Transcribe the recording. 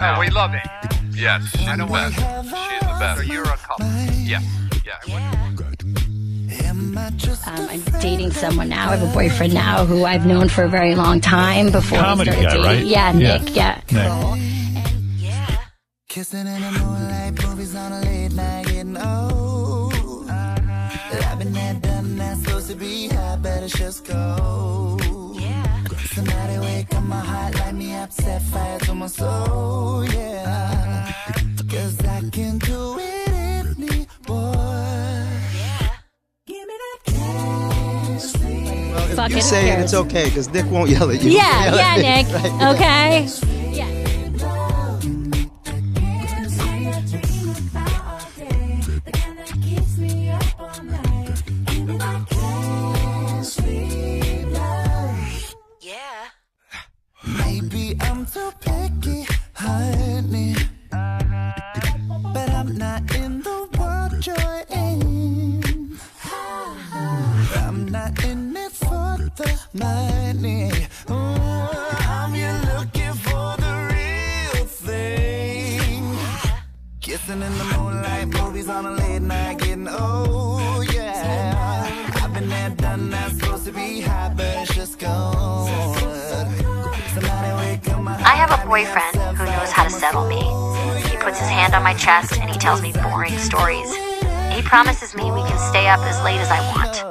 Oh, we love Amy. Yes, she's the best. She's the best. So you're a couple. Yeah. Yeah. Um, I'm dating someone now. I have a boyfriend now who I've known for a very long time. Before Comedy we started guy, dating. right? Yeah, Yeah. Nick. Yeah. Nick. Kissing in the moonlight, movies on a late night, getting old. I've been there, done that, supposed to be high, better just go. Somebody wake up my heart, light me up, set fire to my soul, yeah. Cause I can do it anymore. Give me that chemistry. Well, if Fucking you say it, cares. it's okay because Nick won't yell at you. Yeah, Yell yeah, at me, Nick. right? Okay. Money. I'm here looking for the real thing. Kissing in the moonlight, movies on a late night, getting yeah. I've been there, done that, supposed to be high, but it's just gone. Somebody wake up my I have a boyfriend who knows how to settle me. He puts his hand on my chest and he tells me boring stories. He promises me we can stay up as late as I want.